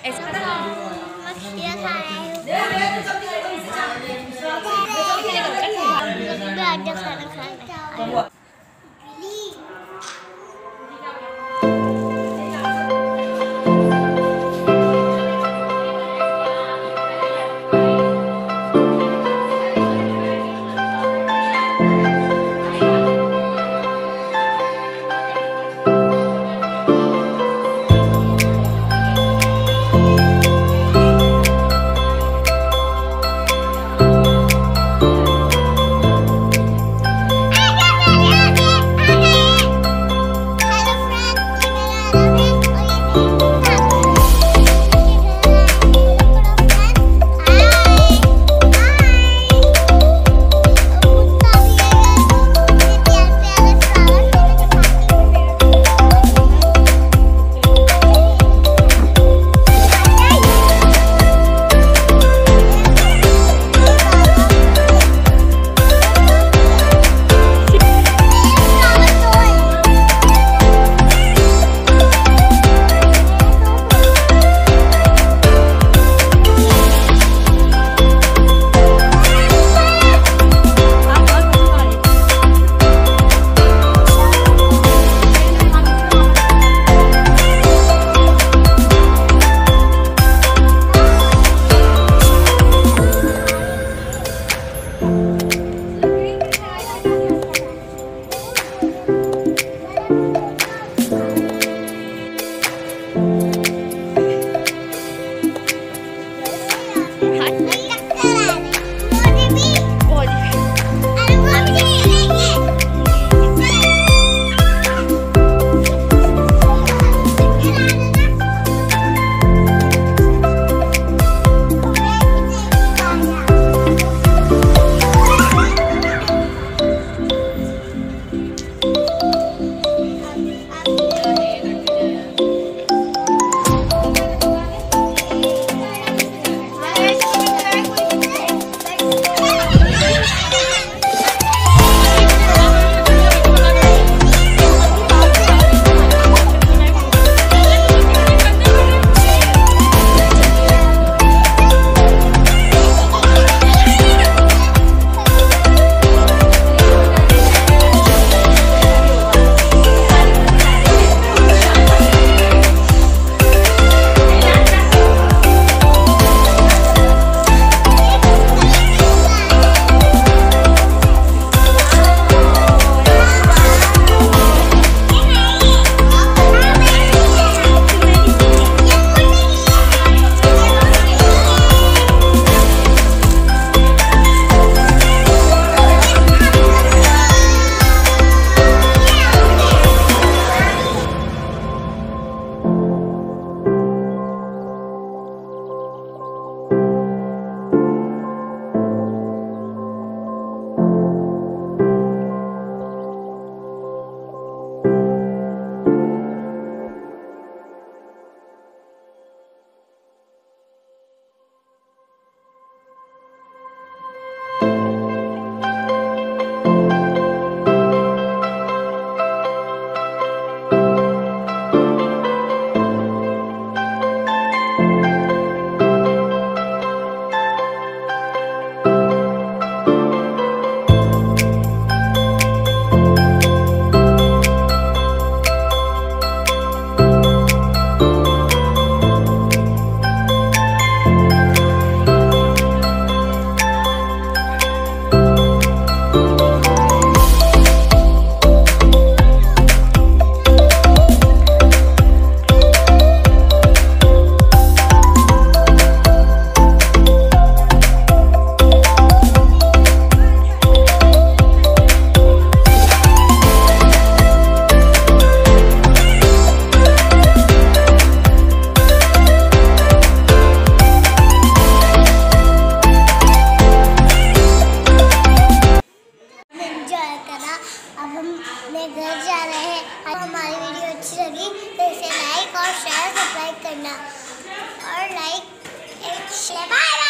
Ada sekarang अब हम अपने घर जा रहे हैं। अगर हमारी वीडियो अच्छी लगी तो इसे लाइक और शेयर सब्सक्राइब करना। और लाइक बाय बाय